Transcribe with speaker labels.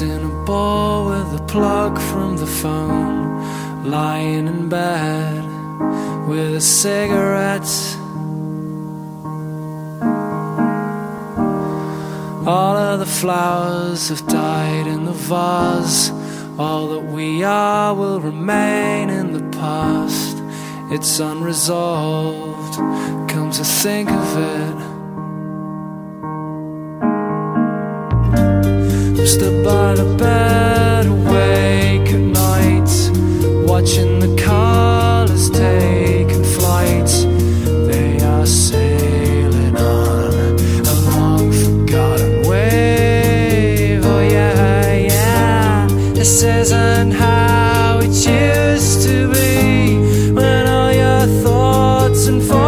Speaker 1: in a ball with a plug from the phone, lying in bed with a cigarette. All of the flowers have died in the vase. All that we are will remain in the past. It's unresolved, come to think of it. just about a bed awake at night, watching the colors taking flight. They are sailing on a long forgotten wave. Oh yeah, yeah. This isn't how it used to be when all your thoughts and.